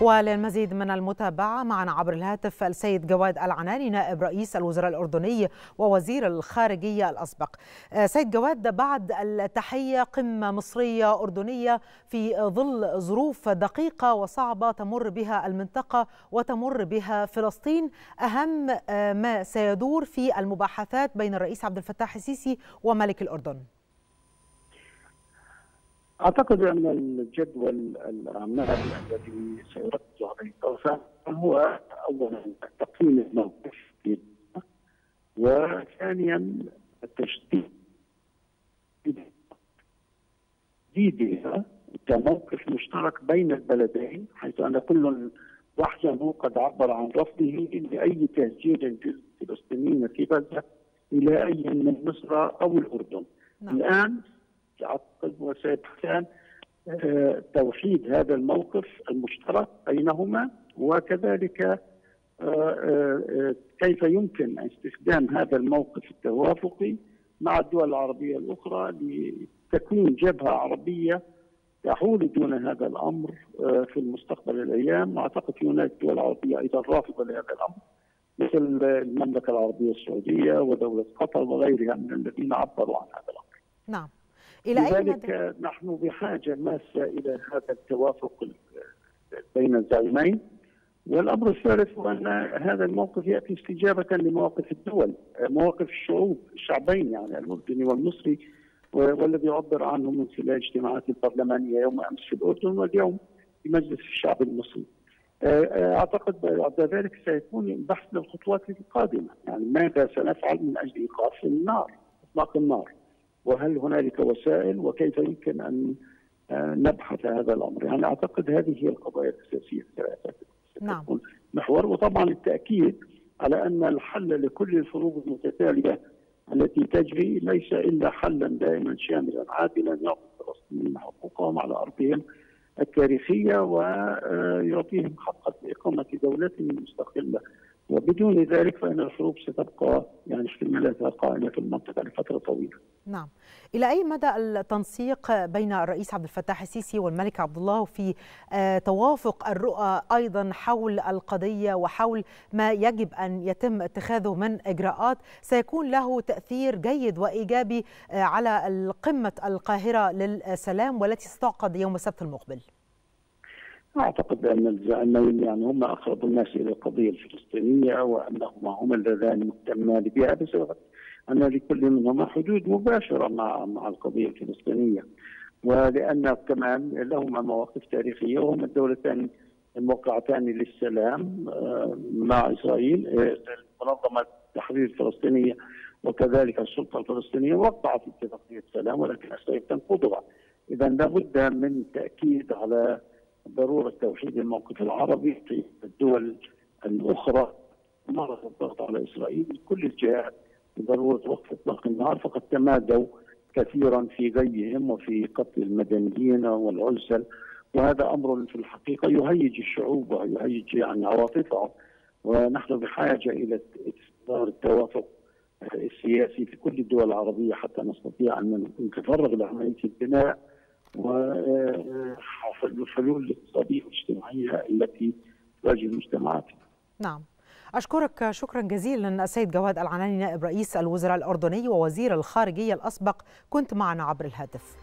وللمزيد من المتابعة معنا عبر الهاتف السيد جواد العناني نائب رئيس الوزراء الأردني ووزير الخارجية الأسبق. سيد جواد بعد التحية قمة مصرية أردنية في ظل ظروف دقيقة وصعبة تمر بها المنطقة وتمر بها فلسطين أهم ما سيدور في المباحثات بين الرئيس عبد الفتاح السيسي وملك الأردن. أعتقد أن الجدول الاعمال الذي سيركز عليه الطرفان هو اولا تقييم الموقف وثانيا التشديد تجديدها كموقف مشترك بين البلدين حيث أن كل وحده قد عبر عن رفضه لأي تهجير فلسطينيين في غزة إلى أي من مصر أو الأردن. نعم. الآن اعتقد وسيتم توحيد هذا الموقف المشترك بينهما وكذلك كيف يمكن استخدام هذا الموقف التوافقي مع الدول العربية الأخرى لتكوين جبهة عربية تحول دون هذا الأمر في المستقبل الأيام واعتقد في هناك دول عربية أيضا رافضة لهذا الأمر مثل المملكة العربية السعودية ودولة قطر وغيرها من الذين عبروا عن هذا الأمر. نعم. إلى أي مدى؟ نحن بحاجة ماسة إلى هذا التوافق بين الزعيمين والأمر الثالث هو أن هذا الموقف يأتي استجابة لمواقف الدول، مواقف الشعوب الشعبين يعني الاردني والمصري والذي يعبر عنه من خلال الاجتماعات البرلمانية يوم أمس في الأردن واليوم في مجلس الشعب المصري. أعتقد بعد ذلك سيكون البحث للخطوات القادمة، يعني ماذا سنفعل من أجل إيقاف النار، إطلاق النار. وهل هنالك وسائل وكيف يمكن أن نبحث هذا الأمر، يعني أعتقد هذه هي القضايا الأساسية الثلاثه نعم. محور وطبعا التاكيد على أن الحل لكل الفروق المتتالية التي تجري ليس إلا حلا دائما شاملا عادلا يعطي الفلسطينيين حقوقهم على أرضهم التاريخية ويعطيهم حق اقامه دولتهم المستقله وبدون ذلك فإن الحروب ستبقى يعني اشتمالاتها قائمه في المنطقة لفترة طويلة. نعم. إلى أي مدى التنسيق بين الرئيس عبد الفتاح السيسي والملك عبد الله في توافق الرؤى أيضا حول القضية وحول ما يجب أن يتم اتخاذه من إجراءات سيكون له تأثير جيد وإيجابي على قمه القاهرة للسلام والتي ستعقد يوم السبت المقبل. أعتقد أن الزعيمين يعني هم أقرب الناس إلى القضية الفلسطينية وأنهما هما اللذان مهتمان بها بسبب أن لكل منهما حدود مباشرة مع مع القضية الفلسطينية. ولأن كمان لهما مواقف تاريخية وهما الدولتان الموقعتان للسلام مع إسرائيل. منظمة التحرير الفلسطينية وكذلك السلطة الفلسطينية وقعت اتفاقية السلام ولكن أسرائيل تنقضها. اذا لابد من تأكيد على ضرورة توحيد الموقف العربي في الدول الأخرى. مارست الضغط على إسرائيل من كل الجهات بضرورة وقف إطلاق النار فقد تمادوا كثيرا في غيهم وفي قتل المدنيين والعزل وهذا أمر في الحقيقة يهيج الشعوب ويهيج يعني عواطفهم. ونحن بحاجة إلى استمرار التوافق السياسي في كل الدول العربية حتى نستطيع أن نتفرغ لعملية البناء. والحلول الاقتصاديه والاجتماعيه التي تواجه المجتمعات. نعم. أشكرك شكرا جزيلا السيد جواد العناني نائب رئيس الوزراء الأردني ووزير الخارجية الأسبق كنت معنا عبر الهاتف